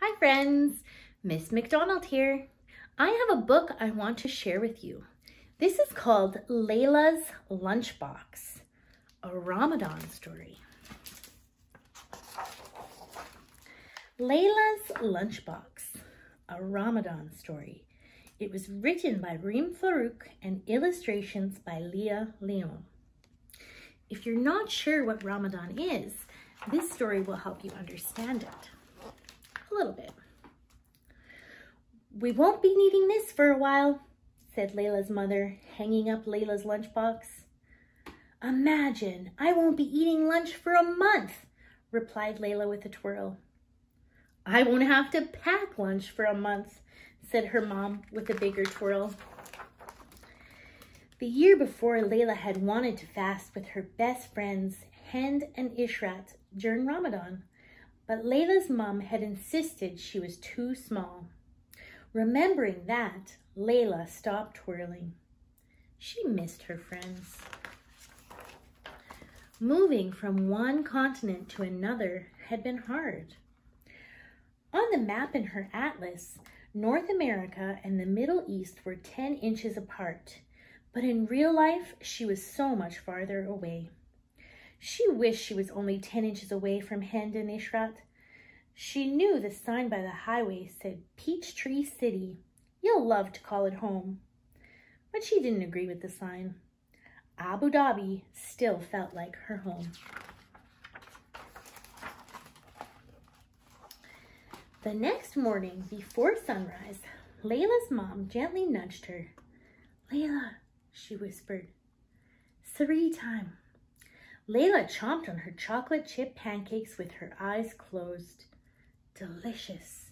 Hi friends, Miss MacDonald here. I have a book I want to share with you. This is called Lailah's Lunchbox, a Ramadan story. Lailah's Lunchbox, a Ramadan story. It was written by Reem Faruqi and illustrations by Lea Lyon. If you're not sure what Ramadan is, this story will help you understand it a little bit. We won't be needing this for a while, said Lailah's mother, hanging up Lailah's lunchbox. Imagine, I won't be eating lunch for a month, replied Lailah with a twirl. I won't have to pack lunch for a month, said her mom with a bigger twirl. The year before, Lailah had wanted to fast with her best friends, Hend and Ishrat, during Ramadan, but Lailah's mom had insisted she was too small. Remembering that, Lailah stopped twirling. She missed her friends. Moving from one continent to another had been hard. On the map in her atlas, North America and the Middle East were 10 inches apart, but in real life, she was so much farther away. She wished she was only 10 inches away from Hend and Ishrat, she knew the sign by the highway said Peachtree City. You'll love to call it home. But she didn't agree with the sign. Abu Dhabi still felt like her home. The next morning, before sunrise, Lailah's mom gently nudged her. Lailah, she whispered, Sari time. Lailah chomped on her chocolate chip pancakes with her eyes closed. Delicious,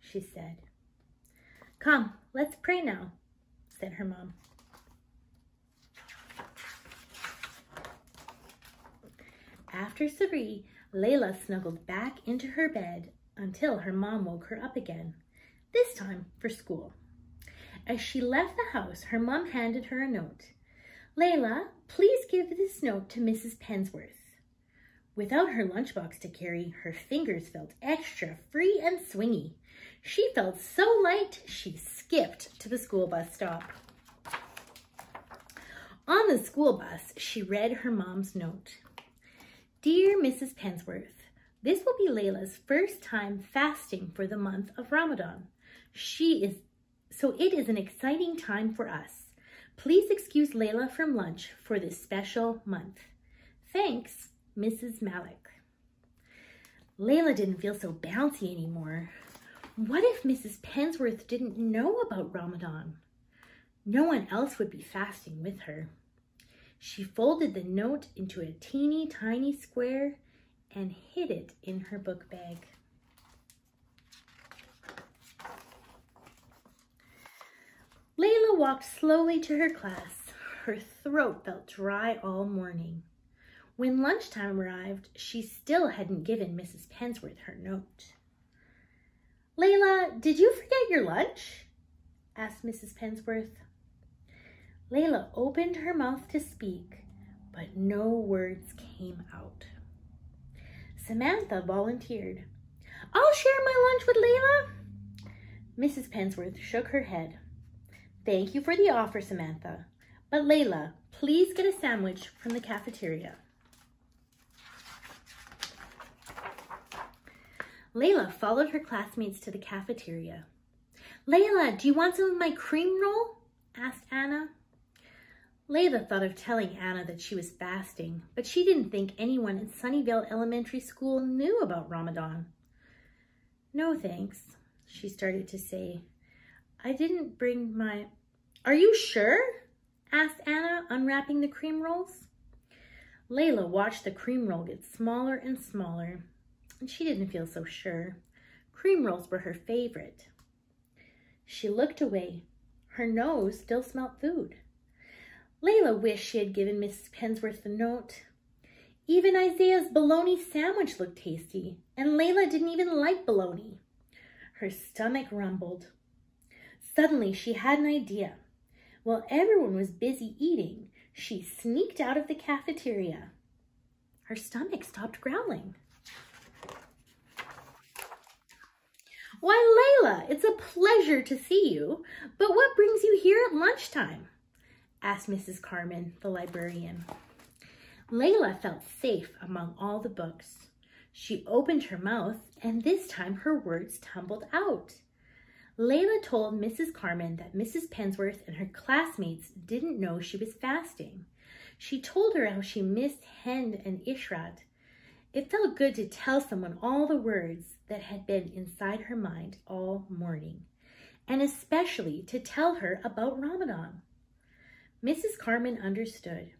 she said. Come, let's pray now, said her mom. After Sari, Lailah snuggled back into her bed until her mom woke her up again, this time for school. As she left the house, her mom handed her a note. Lailah, please give this note to Mrs. Pensworth. Without her lunchbox to carry, her fingers felt extra free and swingy. She felt so light, she skipped to the school bus stop. On the school bus, she read her mom's note. Dear Mrs. Pensworth, this will be Lailah's first time fasting for the month of Ramadan. She is, so it is an exciting time for us. Please excuse Lailah from lunch for this special month. Thanks, Mrs. Malik. Lailah didn't feel so bouncy anymore. What if Mrs. Pensworth didn't know about Ramadan? No one else would be fasting with her. She folded the note into a teeny tiny square and hid it in her book bag. Lailah walked slowly to her class. Her throat felt dry all morning. When lunchtime arrived, she still hadn't given Mrs. Pensworth her note. Lailah, did you forget your lunch? asked Mrs. Pensworth. Lailah opened her mouth to speak, but no words came out. Samantha volunteered. I'll share my lunch with Layla. Mrs. Pensworth shook her head. Thank you for the offer, Samantha. But Lailah, please get a sandwich from the cafeteria. Lailah followed her classmates to the cafeteria. Lailah, do you want some of my cream roll? asked Anna. Lailah thought of telling Anna that she was fasting, but she didn't think anyone in Sunnyvale Elementary School knew about Ramadan. No thanks, she started to say. I didn't bring my... Are you sure? asked Anna, unwrapping the cream rolls. Lailah watched the cream roll get smaller and smaller and she didn't feel so sure. Cream rolls were her favorite. She looked away. Her nose still smelt food. Lailah wished she had given Mrs. Pensworth the note. Even Isaiah's bologna sandwich looked tasty, and Lailah didn't even like bologna. Her stomach rumbled. Suddenly, she had an idea. While everyone was busy eating, she sneaked out of the cafeteria. Her stomach stopped growling. Why, Lailah, it's a pleasure to see you, but what brings you here at lunchtime? asked Mrs. Carman, the librarian. Lailah felt safe among all the books. She opened her mouth, and this time her words tumbled out. Lailah told Mrs. Carmen that Mrs. Pensworth and her classmates didn't know she was fasting. She told her how she missed Hend and Ishrat. It felt good to tell someone all the words that had been inside her mind all morning, and especially to tell her about Ramadan. Mrs. Carmen understood.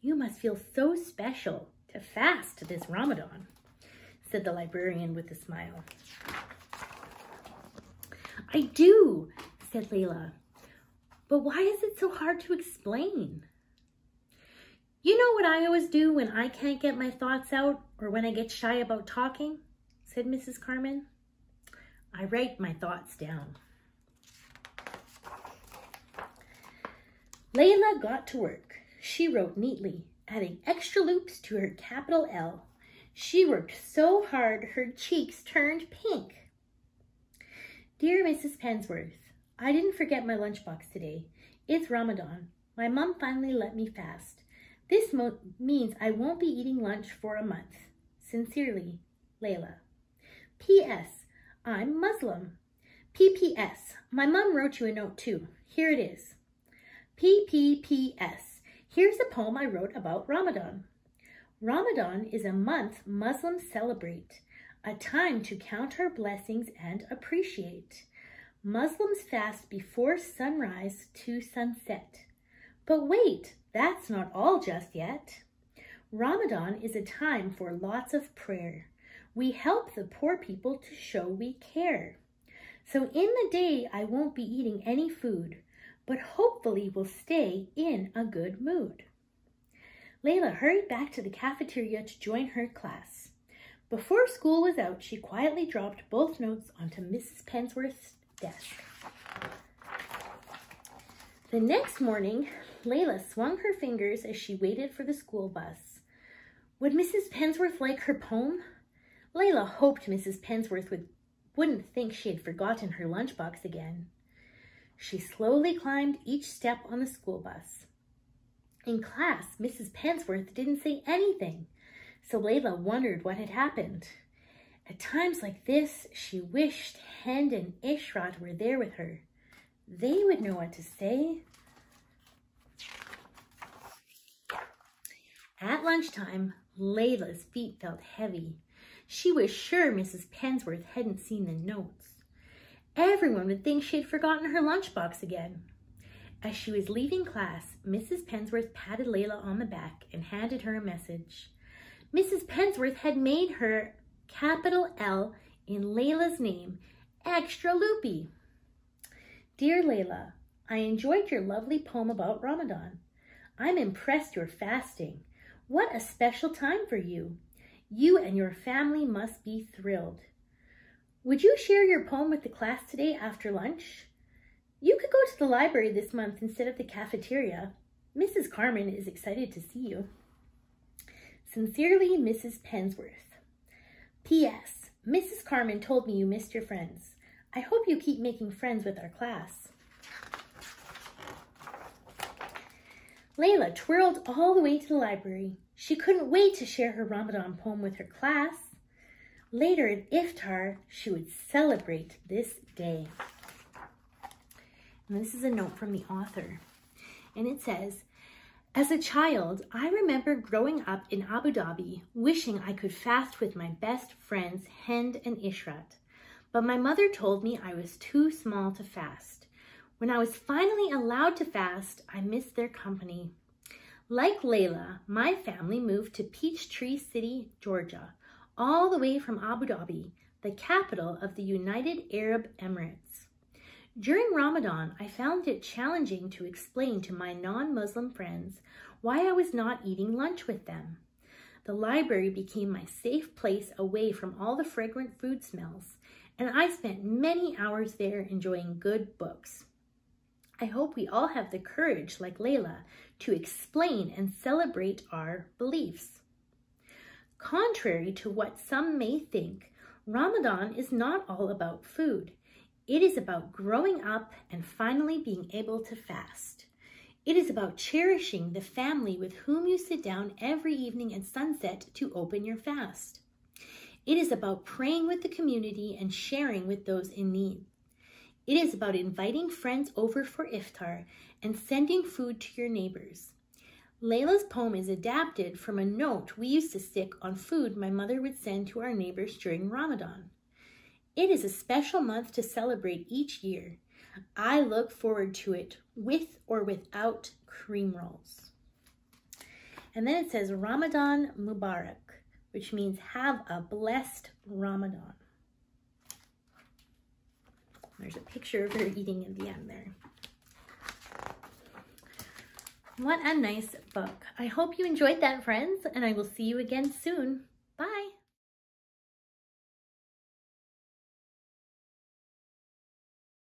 You must feel so special to fast this Ramadan, said the librarian with a smile. I do, said Lailah. But why is it so hard to explain? You know what I always do when I can't get my thoughts out or when I get shy about talking? said Mrs. Carmen. I write my thoughts down. Lailah got to work. She wrote neatly, adding extra loops to her capital L. She worked so hard her cheeks turned pink. Dear Mrs. Pensworth, I didn't forget my lunchbox today. It's Ramadan. My mom finally let me fast. This means I won't be eating lunch for a month. Sincerely, Lailah. P.S. I'm Muslim. P.P.S. My mom wrote you a note too. Here it is. P.P.P.S. Here's a poem I wrote about Ramadan. Ramadan is a month Muslims celebrate, a time to count our blessings and appreciate. Muslims fast before sunrise to sunset. But wait, that's not all just yet. Ramadan is a time for lots of prayer. We help the poor people to show we care. So in the day, I won't be eating any food, but hopefully will stay in a good mood. Lailah hurried back to the cafeteria to join her class. Before school was out, she quietly dropped both notes onto Mrs. Pensworth's desk. The next morning, Lailah swung her fingers as she waited for the school bus. Would Mrs. Pensworth like her poem? Lailah hoped Mrs. Pensworth would, wouldn't think she had forgotten her lunchbox again. She slowly climbed each step on the school bus. In class, Mrs. Pensworth didn't say anything, so Lailah wondered what had happened. At times like this, she wished Hend and Ishrat were there with her. They would know what to say. At lunchtime, Lailah's feet felt heavy. She was sure Mrs. Pensworth hadn't seen the notes. Everyone would think she had forgotten her lunchbox again. As she was leaving class, Mrs. Pensworth patted Lailah on the back and handed her a message. Mrs. Pensworth had made her capital L in Lailah's name extra loopy. Dear Lailah, I enjoyed your lovely poem about Ramadan. I'm impressed you're fasting. What a special time for you. You and your family must be thrilled. Would you share your poem with the class today after lunch? You could go to the library this month instead of the cafeteria. Mrs. Carmen is excited to see you. Sincerely, Mrs. Pensworth. P.S. Mrs. Carmen told me you missed your friends. I hope you keep making friends with our class. Lailah twirled all the way to the library. She couldn't wait to share her Ramadan poem with her class. Later at Iftar, she would celebrate this day. And this is a note from the author. And it says, As a child, I remember growing up in Abu Dhabi, wishing I could fast with my best friends, Hend and Ishrat. But my mother told me I was too small to fast. When I was finally allowed to fast, I missed their company. Like Lailah, my family moved to Peachtree City, Georgia, all the way from Abu Dhabi, the capital of the United Arab Emirates. During Ramadan, I found it challenging to explain to my non-Muslim friends why I was not eating lunch with them. The library became my safe place away from all the fragrant food smells, and I spent many hours there enjoying good books. I hope we all have the courage, like Lailah, to explain and celebrate our beliefs. Contrary to what some may think, Ramadan is not all about food. It is about growing up and finally being able to fast. It is about cherishing the family with whom you sit down every evening at sunset to open your fast. It is about praying with the community and sharing with those in need. It is about inviting friends over for iftar and sending food to your neighbors. Lailah's poem is adapted from a note we used to stick on food my mother would send to our neighbors during Ramadan. It is a special month to celebrate each year. I look forward to it with or without cream rolls. And then it says Ramadan Mubarak, which means have a blessed Ramadan. There's a picture of her eating at the end there. What a nice book. I hope you enjoyed that, friends, and I will see you again soon. Bye.